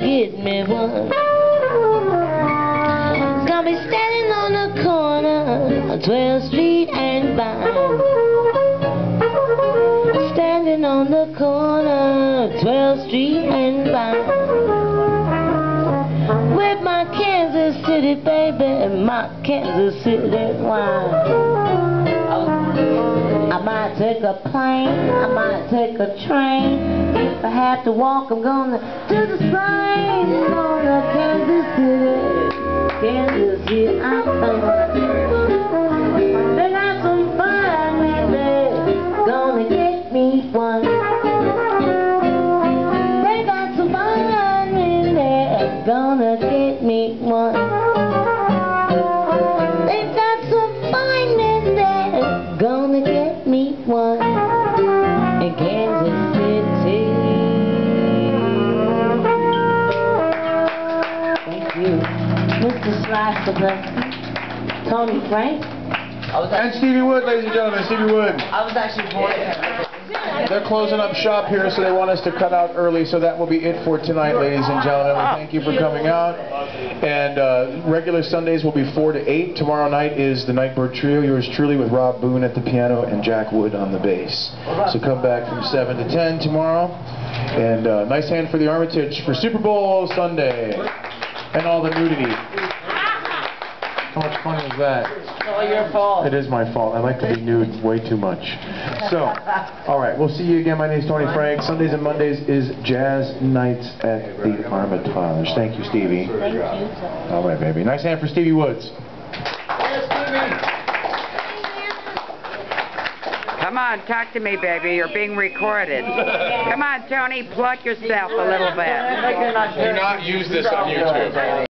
get me one. Gonna be standing on the corner of 12th Street and Vine. Standing on the corner of 12th Street and Vine. With my Kansas City baby and my Kansas City wine. I might take a plane, I might take a train. If I have to walk, I'm gonna do the same. Gonna Kansas City, Kansas City, I'm coming. They got some gonna get me one. They got some in there, gonna get me one. They got some fun in there, gonna get me one you, Mr. Slice for blessing. Tony Frank. And actually, Stevie Wood, ladies and gentlemen, Stevie Wood. I was actually born They're closing up shop here, so they want us to cut out early, so that will be it for tonight, ladies and gentlemen. We thank you for coming out. And uh, regular Sundays will be 4 to 8. Tomorrow night is the Nightbird Trio, yours truly, with Rob Boone at the piano and Jack Wood on the bass. So come back from 7 to 10 tomorrow. And uh, nice hand for the Armitage for Super Bowl Sunday. And all the nudity. How much fun is that? It's all your fault. It is my fault. I like to be nude way too much. So, all right, we'll see you again. My name is Tony Frank. Sundays and Mondays is Jazz Nights at the Armitage. Thank you, Stevie. Thank you. All right, baby. Nice hand for Stevie Woods. Come on, talk to me, baby. You're being recorded. Come on, Tony, pluck yourself a little bit. Do not use this on YouTube.